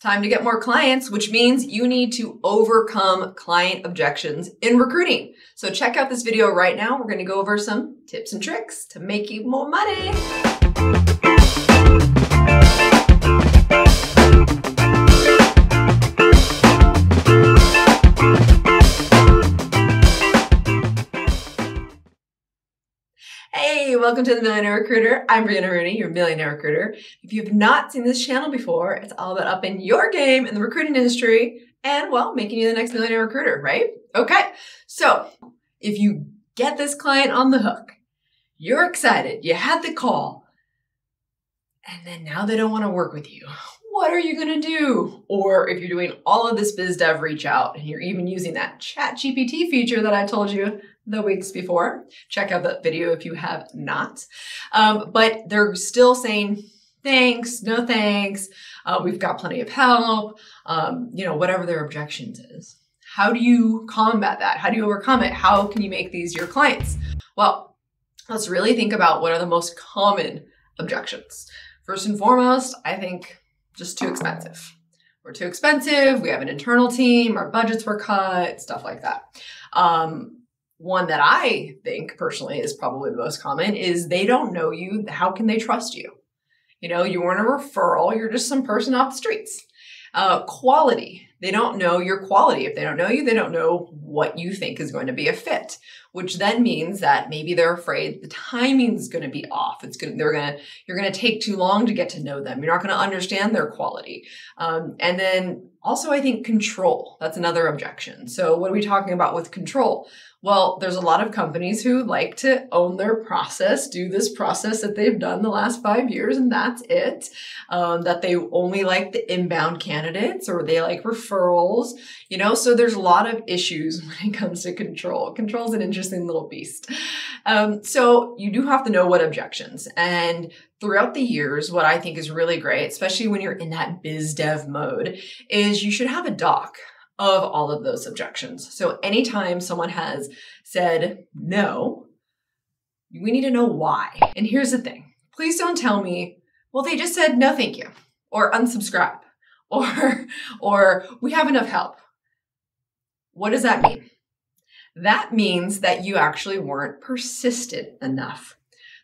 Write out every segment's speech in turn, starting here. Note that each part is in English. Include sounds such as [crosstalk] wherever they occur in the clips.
Time to get more clients, which means you need to overcome client objections in recruiting. So check out this video right now. We're going to go over some tips and tricks to make you more money. Welcome to the Millionaire Recruiter. I'm Brianna Rooney, your Millionaire Recruiter. If you have not seen this channel before, it's all about upping your game in the recruiting industry and, well, making you the next Millionaire Recruiter, right? Okay, so if you get this client on the hook, you're excited, you had the call, and then now they don't want to work with you. What are you going to do? Or if you're doing all of this biz dev reach out and you're even using that ChatGPT feature that I told you the weeks before. Check out that video if you have not. Um, but they're still saying, thanks, no thanks, uh, we've got plenty of help, um, you know, whatever their objections is. How do you combat that? How do you overcome it? How can you make these your clients? Well, let's really think about what are the most common objections. First and foremost, I think just too expensive. We're too expensive. We have an internal team. Our budgets were cut, stuff like that. Um, one that I think personally is probably the most common is they don't know you. How can they trust you? You know, you weren't a referral, you're just some person off the streets. Uh, quality. They don't know your quality. If they don't know you, they don't know what you think is going to be a fit, which then means that maybe they're afraid the timing is going to be off. It's going they're going to, you're going to take too long to get to know them. You're not going to understand their quality. Um, and then also, I think control. That's another objection. So what are we talking about with control? Well, there's a lot of companies who like to own their process, do this process that they've done the last five years, and that's it. Um, that they only like the inbound candidates or they like referrals, you know? So there's a lot of issues [laughs] when it comes to control. Control is an interesting little beast. Um, so you do have to know what objections. And throughout the years, what I think is really great, especially when you're in that biz dev mode, is you should have a doc of all of those objections. So anytime someone has said no, we need to know why. And here's the thing please don't tell me, well, they just said no, thank you, or unsubscribe, [laughs] or, or we have enough help. What does that mean? That means that you actually weren't persistent enough.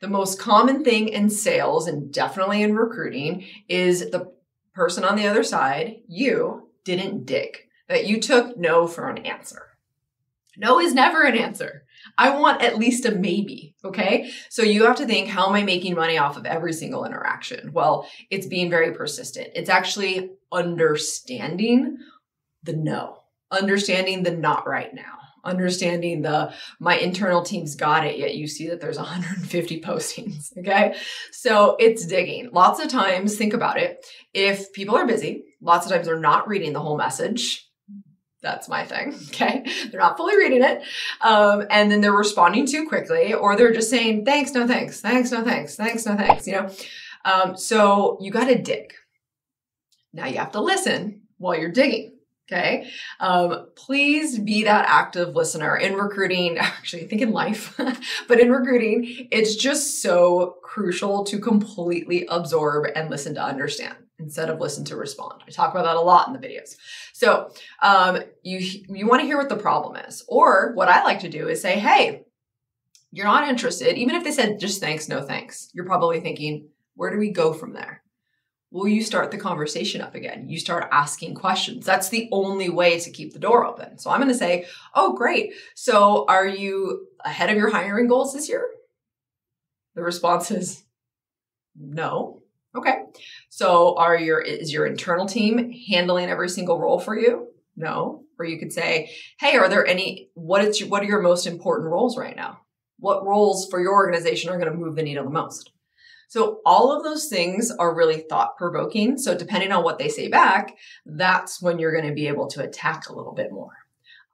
The most common thing in sales and definitely in recruiting is the person on the other side, you, didn't dig that you took no for an answer. No is never an answer. I want at least a maybe. Okay. So you have to think, how am I making money off of every single interaction? Well, it's being very persistent. It's actually understanding the no, understanding the not right now, understanding the my internal team's got it, yet you see that there's [laughs] 150 postings. Okay. So it's digging. Lots of times, think about it. If people are busy, lots of times they're not reading the whole message that's my thing. [laughs] Okay. They're not fully reading it. Um, and then they're responding too quickly, or they're just saying, thanks, no thanks, thanks, no thanks, thanks, no thanks, you know? Um, so you got to dig. Now you have to listen while you're digging. Okay. Um, please be that active listener in recruiting. [laughs] Actually, I think in life, [laughs] but in recruiting, it's just so crucial to completely absorb and listen to understand instead of listen to respond. I talk about that a lot in the videos. So um, you you want to hear what the problem is, or what I like to do is say, hey, you're not interested. Even if they said just thanks, no thanks, you're probably thinking, where do we go from there? Will you start the conversation up again? You start asking questions. That's the only way to keep the door open. So I'm going to say, oh, great. So are you ahead of your hiring goals this year? The response is no. Okay. So are your is your internal team handling every single role for you? No. Or you could say, "Hey, are there any what is your, what are your most important roles right now? What roles for your organization are going to move the needle the most?" So all of those things are really thought provoking. So depending on what they say back, that's when you're going to be able to attack a little bit more.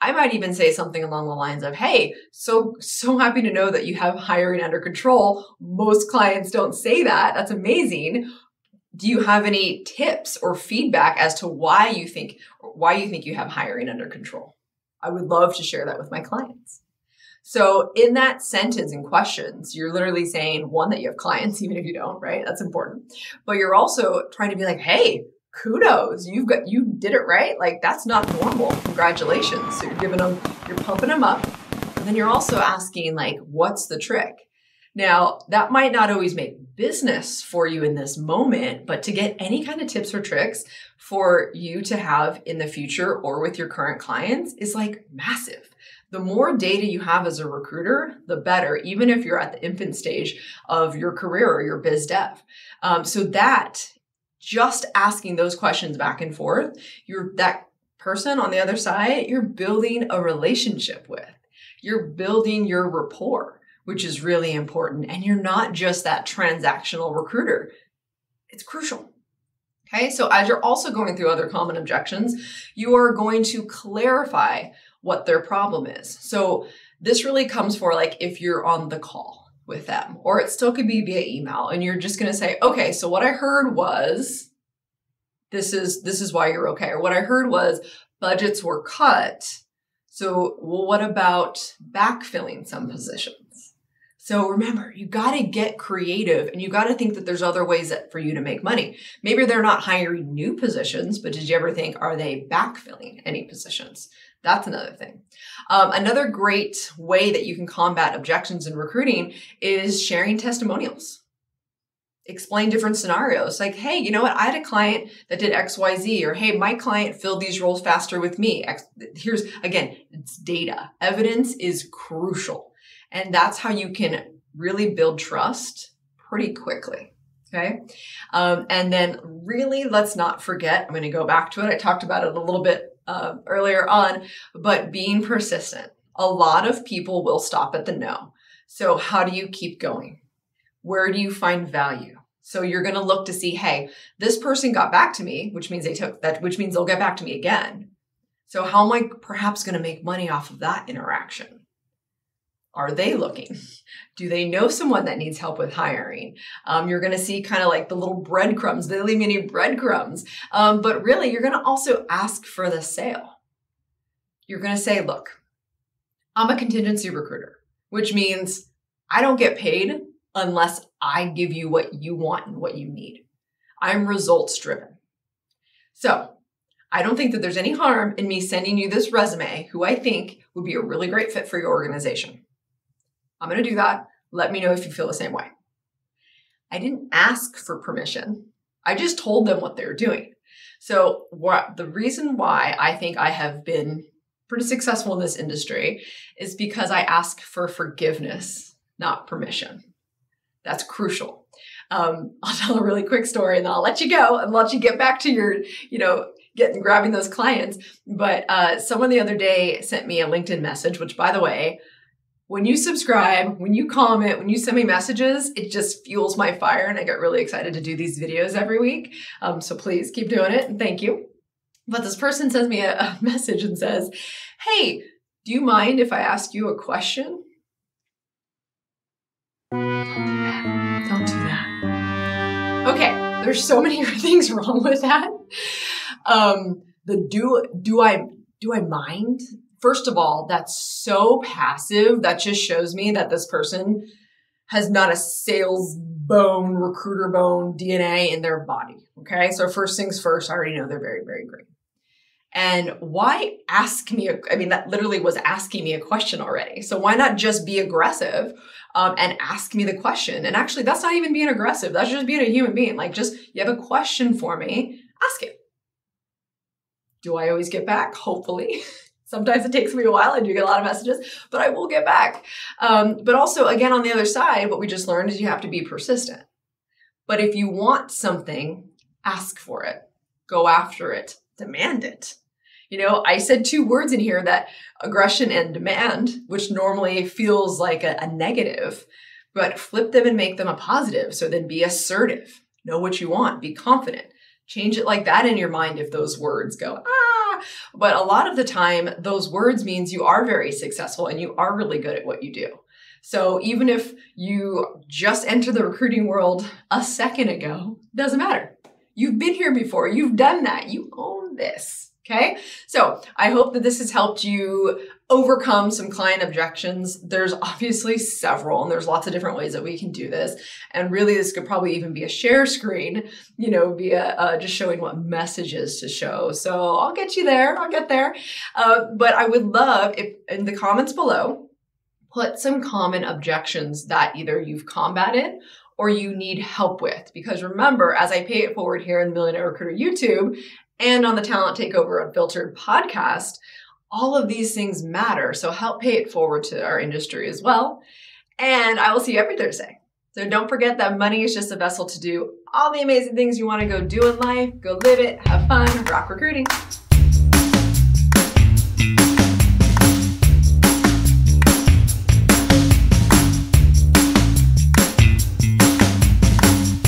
I might even say something along the lines of, Hey, so, so happy to know that you have hiring under control. Most clients don't say that. That's amazing. Do you have any tips or feedback as to why you think, why you think you have hiring under control? I would love to share that with my clients. So in that sentence and questions, you're literally saying one that you have clients, [laughs] even if you don't, right? That's important. But you're also trying to be like, hey, kudos. You've got you did it right. Like that's not normal. Congratulations. So you're giving them, you're pumping them up. And then you're also asking like, what's the trick? Now, that might not always make business for you in this moment, but to get any kind of tips or tricks for you to have in the future or with your current clients is like massive. The more data you have as a recruiter, the better, even if you're at the infant stage of your career or your biz dev. Um, so that just asking those questions back and forth, you're that person on the other side, you're building a relationship with. You're building your rapport which is really important. And you're not just that transactional recruiter. It's crucial. Okay, so as you're also going through other common objections, you are going to clarify what their problem is. So this really comes for like if you're on the call with them, or it still could be via email, and you're just gonna say, okay, so what I heard was this is this is why you're okay, or what I heard was budgets were cut. So well, what about backfilling some positions? So remember, you got to get creative and you got to think that there's other ways that, for you to make money. Maybe they're not hiring new positions, but did you ever think, are they backfilling any positions? That's another thing. Um, another great way that you can combat objections in recruiting is sharing testimonials. Explain different scenarios like, hey, you know what? I had a client that did XYZ, or hey, my client filled these roles faster with me. Here's again, it's data. Evidence is crucial. And that's how you can really build trust pretty quickly. Okay. Um, and then really, let's not forget, I'm going to go back to it. I talked about it a little bit uh, earlier on, but being persistent. A lot of people will stop at the no. So how do you keep going? Where do you find value? So you're going to look to see, hey, this person got back to me, which means they took that, which means they'll get back to me again. So how am I perhaps going to make money off of that interaction? Are they looking? Do they know someone that needs help with hiring? Um, you're going to see kind of like the little breadcrumbs, the little mini breadcrumbs. Um, but really, you're going to also ask for the sale. You're going to say, look, I'm a contingency recruiter, which means I don't get paid unless I give you what you want and what you need. I'm results driven. So I don't think that there's any harm in me sending you this resume who I think would be a really great fit for your organization. I'm going to do that. Let me know if you feel the same way. I didn't ask for permission. I just told them what they were doing. So, what the reason why I think I have been pretty successful in this industry is because I ask for forgiveness, not permission. That's crucial. Um, [laughs] I'll tell a really quick story and then I'll let you go and let you get back to your, you know, getting grabbing those clients. But uh, someone the other day sent me a LinkedIn message, which by the way, when you subscribe, when you comment, when you send me messages, it just fuels my fire and I get really excited to do these videos every week. Um, so please keep doing it and thank you. But this person sends me a, a [laughs] message and says, Hey, do you mind if I ask you a question? Don't do that. Okay, there's so many [laughs] things wrong with that. Um, the do do I do I mind first of all, that's so passive. That just shows me that this person has not a sales bone, recruiter bone DNA in their body. Okay. So, first things first, I already know they're very, very great. And why ask me? A, I mean, that literally was asking me a question already. So, why not just be aggressive um, and ask me the question? And actually, that's not even being aggressive. That's just being a human being. Like, just you have a question for me, ask it. Do I always get back? Hopefully. [laughs] Sometimes it takes me a while. I do get a lot of messages, but I will get back. Um, but also, again, on the other side, what we just learned is you have to be persistent. But if you want something, ask for it, go after it, demand it. You know, I said two words in here that aggression and demand, which normally feels like a, a negative, but flip them and make them a positive. So then be assertive, know what you want, be confident. Change it like that in your mind if those words go, ah, but a lot of the time, those words means you are very successful and you are really good at what you do. So even if you just entered the recruiting world a second ago, doesn't matter. You've been here before. You've done that. You own this. Okay. So I hope that this has helped you overcome some client objections. There's obviously several, and there's lots of different ways that we can do this. And really, this could probably even be a share screen, you know, be a, uh, just showing what messages to show. So I'll get you there. I'll get there. Uh, but I would love if in the comments below, put some common objections that either you've combated or you need help with. Because remember, as I pay it forward here in the Millionaire Recruiter YouTube and on the Talent Takeover Unfiltered podcast, all of these things matter. So help pay it forward to our industry as well. And I will see you every Thursday. So don't forget that money is just a vessel to do all the amazing things you want to go do in life. Go live it, have fun, rock recruiting.